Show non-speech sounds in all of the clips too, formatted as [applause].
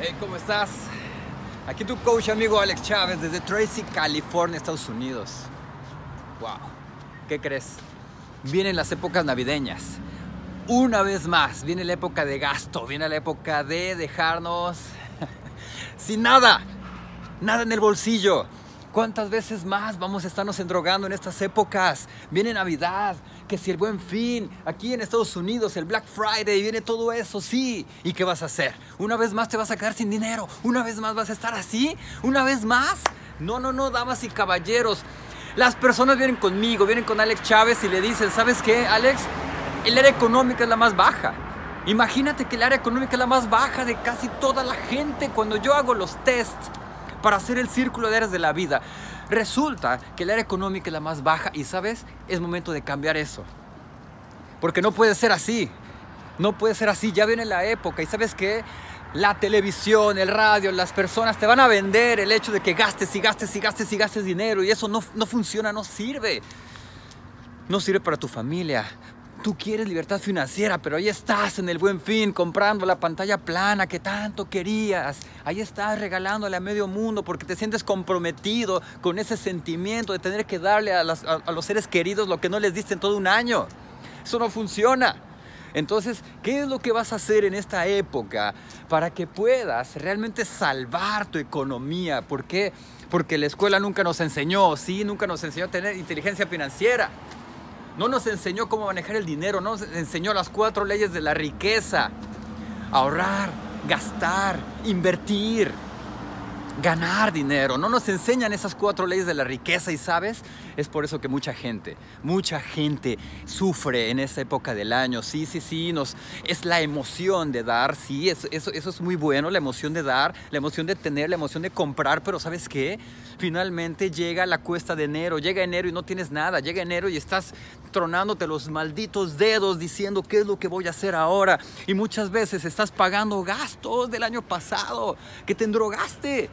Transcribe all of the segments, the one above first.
Hey, ¿cómo estás? Aquí tu coach amigo Alex Chávez desde Tracy, California, Estados Unidos. Wow, ¿qué crees? Vienen las épocas navideñas. Una vez más, viene la época de gasto, viene la época de dejarnos [laughs] sin nada, nada en el bolsillo. ¿Cuántas veces más vamos a estarnos endrogando en estas épocas? Viene Navidad, que si el buen fin, aquí en Estados Unidos, el Black Friday, viene todo eso, sí. ¿Y qué vas a hacer? Una vez más te vas a quedar sin dinero, una vez más vas a estar así, una vez más. No, no, no, damas y caballeros. Las personas vienen conmigo, vienen con Alex Chávez y le dicen, ¿sabes qué, Alex? El área económica es la más baja. Imagínate que el área económica es la más baja de casi toda la gente. Cuando yo hago los tests para hacer el círculo de áreas de la vida. Resulta que el área económica es la más baja y sabes, es momento de cambiar eso. Porque no puede ser así. No puede ser así, ya viene la época y sabes qué? La televisión, el radio, las personas te van a vender el hecho de que gastes y gastes y gastes y gastes dinero y eso no, no funciona, no sirve. No sirve para tu familia, Tú quieres libertad financiera, pero ahí estás en el buen fin comprando la pantalla plana que tanto querías. Ahí estás regalándole a medio mundo porque te sientes comprometido con ese sentimiento de tener que darle a, los seres queridos lo que no les diste en todo un año. Eso no funciona. Entonces, ¿qué es lo que vas a hacer en esta época para que puedas realmente salvar tu economía? ¿Por qué? Porque la escuela nunca nos enseñó, sí, nunca nos enseñó a tener inteligencia financiera. No nos enseñó cómo manejar el dinero, no nos enseñó las cuatro leyes de la riqueza. Ahorrar, gastar, invertir ganar dinero. No nos enseñan esas cuatro leyes de la riqueza y sabes, es por eso que mucha gente, mucha gente sufre en esa época del año. Sí, sí, sí, nos, es la emoción de dar, sí, eso, eso, es muy bueno, la emoción de dar, la emoción de tener, la emoción de comprar, pero ¿sabes qué? Finalmente llega la cuesta de enero, llega enero y no tienes nada, llega enero y estás tronándote los malditos dedos diciendo qué es lo que voy a hacer ahora. Y muchas veces estás pagando gastos del año pasado, que te endrogaste.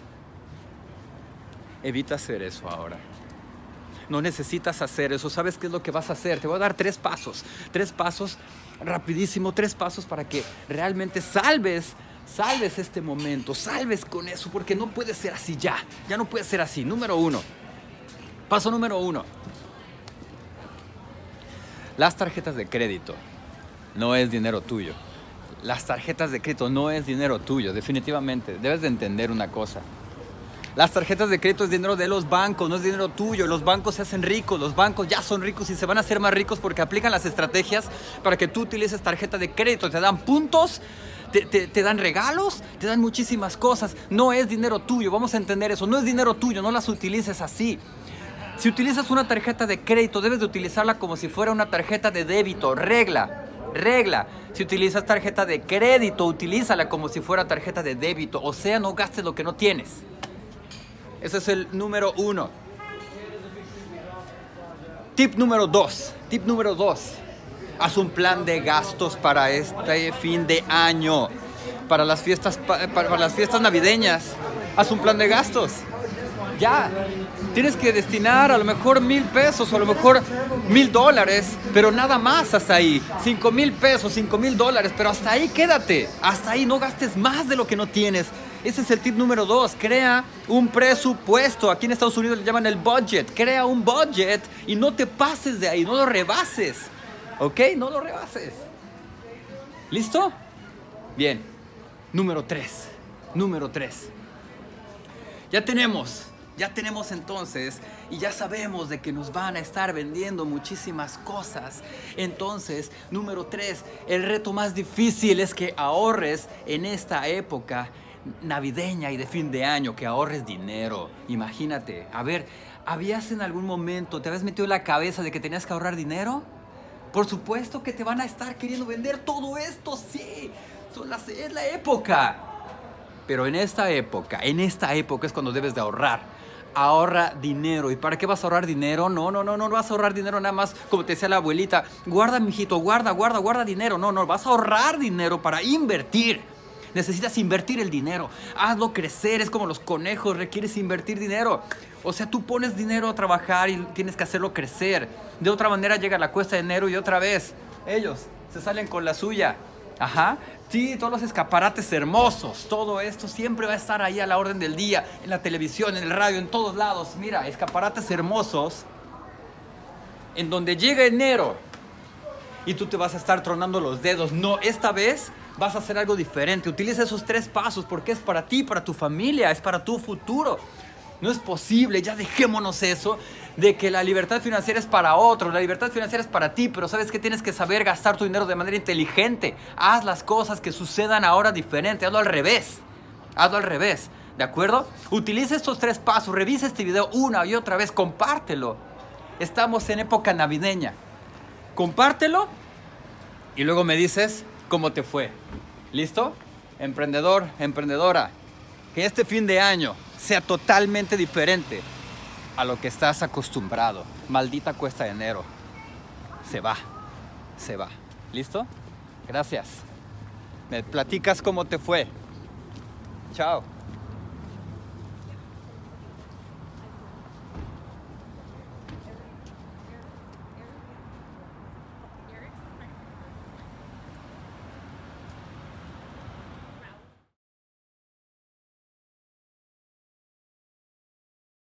Evita hacer eso ahora. No necesitas hacer eso. ¿Sabes qué es lo que vas a hacer? Te voy a dar tres pasos. Tres pasos rapidísimo. Tres pasos para que realmente salves salves este momento, salves con eso, porque no puede ser así ya, ya no puede ser así. Número uno, paso número uno, las tarjetas de crédito no es dinero tuyo. Las tarjetas de crédito no es dinero tuyo, definitivamente. Debes de entender una cosa. Las tarjetas de crédito es dinero de los bancos, no es dinero tuyo. Los bancos se hacen ricos, los bancos ya son ricos y se van a hacer más ricos porque aplican las estrategias para que tú utilices tarjeta de crédito. Te dan puntos, te, dan regalos, te dan muchísimas cosas. No es dinero tuyo, vamos a entender eso. No es dinero tuyo, no las utilices así. Si utilizas una tarjeta de crédito, debes de utilizarla como si fuera una tarjeta de débito. Regla, regla. Si utilizas tarjeta de crédito, utilízala como si fuera tarjeta de débito. O sea, no gastes lo que no tienes. Ese es el número uno. Tip número dos. Tip número dos. Haz un plan de gastos para este fin de año. Para las fiestas, para las fiestas navideñas. Haz un plan de gastos. Ya. Tienes que destinar a lo mejor mil pesos o a lo mejor mil dólares, pero nada más hasta ahí. Cinco mil pesos, cinco mil dólares, pero hasta ahí quédate. Hasta ahí no gastes más de lo que no tienes. Ese es el tip número dos. Crea un presupuesto. Aquí en Estados Unidos le llaman el budget. Crea un budget y no te pases de ahí, no lo rebases. ¿Ok? No lo rebases. ¿Listo? Bien. Número tres. Número tres. Ya tenemos ya tenemos entonces y ya sabemos de que nos van a estar vendiendo muchísimas cosas. Entonces, número tres, el reto más difícil es que ahorres en esta época navideña y de fin de año, que ahorres dinero. Imagínate, a ver, ¿habías en algún momento, te habías metido en la cabeza de que tenías que ahorrar dinero? Por supuesto que te van a estar queriendo vender todo esto, sí, son las, es la época. Pero en esta época, en esta época es cuando debes de ahorrar. Ahorra dinero. ¿Y para qué vas a ahorrar dinero? No, no, no, no vas a ahorrar dinero nada más, como te decía la abuelita. Guarda, mijito, guarda, guarda, guarda dinero. No, no, vas a ahorrar dinero para invertir. Necesitas invertir el dinero. Hazlo crecer. Es como los conejos. Requieres invertir dinero. O sea, tú pones dinero a trabajar y tienes que hacerlo crecer. De otra manera llega la cuesta de enero y otra vez ellos se salen con la suya. Ajá. Sí, todos los escaparates hermosos, todo esto siempre va a estar ahí a la orden del día, en la televisión, en el radio, en todos lados. Mira, escaparates hermosos, en donde llega enero y tú te vas a estar tronando los dedos. No, esta vez vas a hacer algo diferente. Utiliza esos tres pasos porque es para ti, para tu familia, es para tu futuro. No es posible, ya dejémonos eso de que la libertad financiera es para otros, la libertad financiera es para ti, pero sabes que tienes que saber gastar tu dinero de manera inteligente. Haz las cosas que sucedan ahora diferente, hazlo al revés. Hazlo al revés, ¿de acuerdo? Utiliza estos tres pasos, revisa este video una y otra vez, compártelo. Estamos en época navideña. Compártelo y luego me dices cómo te fue. ¿Listo? Emprendedor, emprendedora, que este fin de año sea totalmente diferente a lo que estás acostumbrado. Maldita cuesta de enero. Se va, se va. ¿Listo? Gracias. Me platicas cómo te fue. Chao.